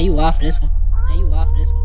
Say you off this one. Say you off this one.